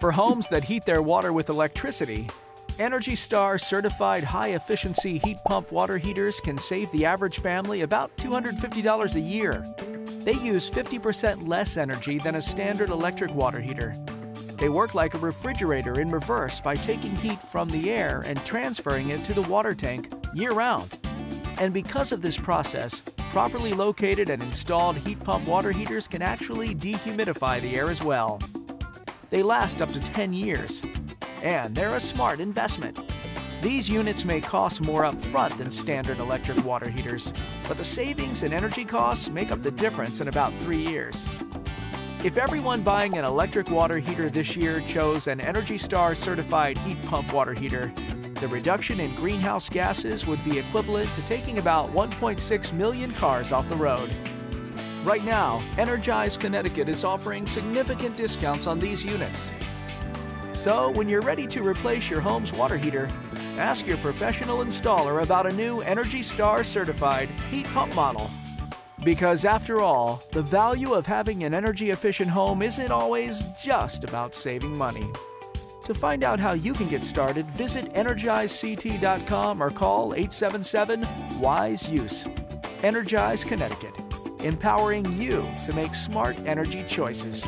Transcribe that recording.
For homes that heat their water with electricity, Energy Star certified high efficiency heat pump water heaters can save the average family about $250 a year. They use 50% less energy than a standard electric water heater. They work like a refrigerator in reverse by taking heat from the air and transferring it to the water tank year round. And because of this process, properly located and installed heat pump water heaters can actually dehumidify the air as well. They last up to 10 years, and they're a smart investment. These units may cost more upfront than standard electric water heaters, but the savings in energy costs make up the difference in about three years. If everyone buying an electric water heater this year chose an Energy Star certified heat pump water heater, the reduction in greenhouse gases would be equivalent to taking about 1.6 million cars off the road. Right now, Energize Connecticut is offering significant discounts on these units. So, when you're ready to replace your home's water heater, ask your professional installer about a new Energy Star certified heat pump model. Because after all, the value of having an energy efficient home isn't always just about saving money. To find out how you can get started, visit energizect.com or call 877 WISE USE. Energize Connecticut, empowering you to make smart energy choices.